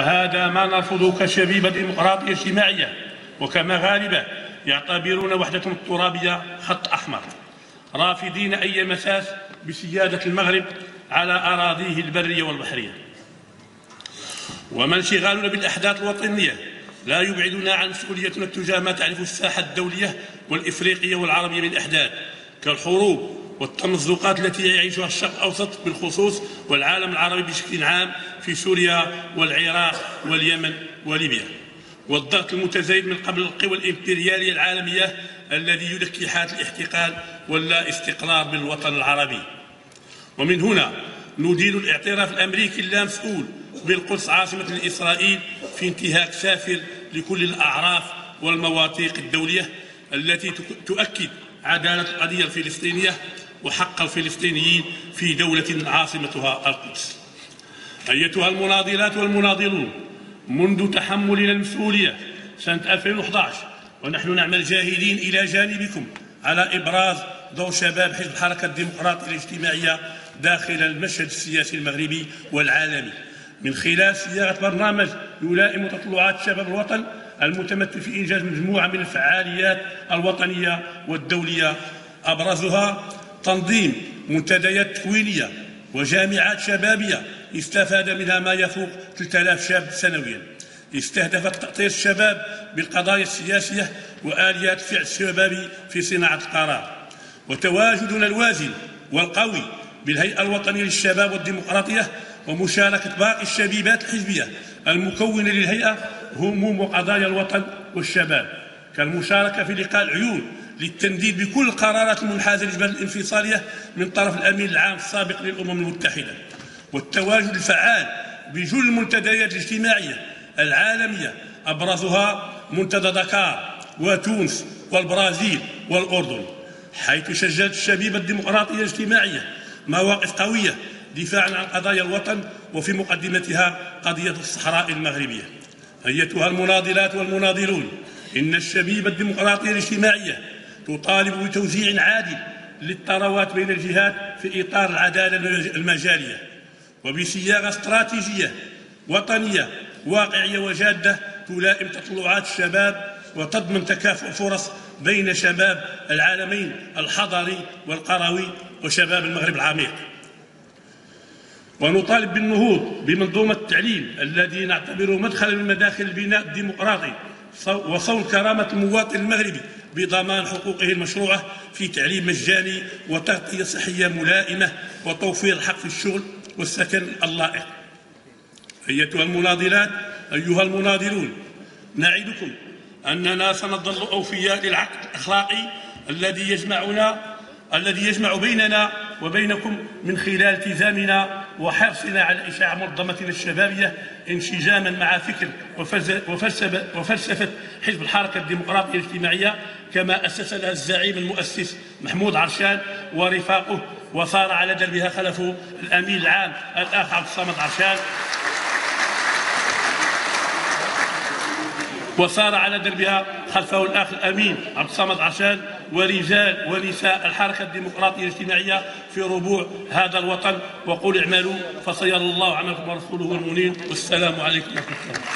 وهذا ما نرفضه كشبيبة ديمقراطية اجتماعية وكمغاربة يعتبرون وحدة الترابية خط أحمر رافضين أي مساس بسيادة المغرب على أراضيه البرية والبحرية. وما انشغالنا بالأحداث الوطنية لا يبعدنا عن مسؤوليتنا تجاه ما تعرف الساحة الدولية والإفريقية والعربية من أحداث كالحروب والتمزقات التي يعيشها الشرق الأوسط بالخصوص والعالم العربي بشكل عام في سوريا والعراق واليمن وليبيا. والضغط المتزايد من قبل القوى الإمبريالية العالمية الذي يدكي حالة الاحتقال واللا استقرار بالوطن العربي. ومن هنا ندين الاعتراف الأمريكي اللامسؤول بالقدس عاصمة لإسرائيل في انتهاك سافر لكل الأعراف والمواثيق الدولية التي تؤكد عدالة القضية الفلسطينية وحق الفلسطينيين في دولة عاصمتها القدس. أيتها المناضلات والمناضلون منذ تحملنا المسؤولية سنة 2011 ونحن نعمل جاهدين إلى جانبكم على إبراز دور شباب حزب الحركة الديمقراطية الاجتماعية داخل المشهد السياسي المغربي والعالمي. من خلال صياغة برنامج يلائم تطلعات شباب الوطن المتمثل في إنجاز مجموعة من الفعاليات الوطنية والدولية. أبرزها تنظيم منتديات تكوينية وجامعات شبابية استفاد منها ما يفوق 3000 شاب سنويا. استهدفت تأطير الشباب بالقضايا السياسية وآليات فعل الشباب في صناعة القرار. وتواجدنا الوازن والقوي بالهيئة الوطنية للشباب والديمقراطية ومشاركة باقي الشبيبات الحزبية المكونة للهيئة هموم وقضايا الوطن والشباب. كالمشاركة في لقاء العيون للتنديد بكل القرارات المنحازة للجبهة الانفصالية من طرف الأمين العام السابق للأمم المتحدة. والتواجد الفعال بجل المنتديات الاجتماعية العالمية أبرزها منتدى دكار وتونس والبرازيل والأردن. حيث شجعت الشبيبة الديمقراطية الاجتماعية مواقف قوية دفاعا عن قضايا الوطن وفي مقدمتها قضية الصحراء المغربية. أيتها المناضلات والمناضلون إن الشبيبة الديمقراطية الاجتماعية تطالب بتوزيع عادل للثروات بين الجهات في إطار العدالة المجالية وبصياغة استراتيجية وطنية واقعية وجادة تلائم تطلعات الشباب وتضمن تكافؤ الفرص بين شباب العالمين الحضري والقروي وشباب المغرب العميق. ونطالب بالنهوض بمنظومة التعليم الذي نعتبره مدخلا من مداخل البناء الديمقراطي وصون كرامة المواطن المغربي بضمان حقوقه المشروعة في تعليم مجاني وتغطية صحية ملائمة وتوفير الحق في الشغل والسكن اللائق. أيتها المناضلات أيها المناضلون نعدكم أننا سنظل أوفياء للعقد الأخلاقي الذي يجمعنا الذي يجمع بيننا وبينكم من خلال التزامنا وحرصنا على إشاع منظمتنا الشبابية انسجاما مع فكر وفلسفة حزب الحركة الديمقراطية الاجتماعية كما أسس لها الزعيم المؤسس محمود عرشان ورفاقه وصار على دربها خلفه الأمين العام الأخ عبد الصمد عرشان. وصار على دربها خلفه الأخ الأمين عبد الصمد عشان ورجال ونساء الحركة الديمقراطية الاجتماعية في ربوع هذا الوطن. وقل اعملوا فسيرى الله عملكم ورسوله المنير. والسلام عليكم ورحمة الله.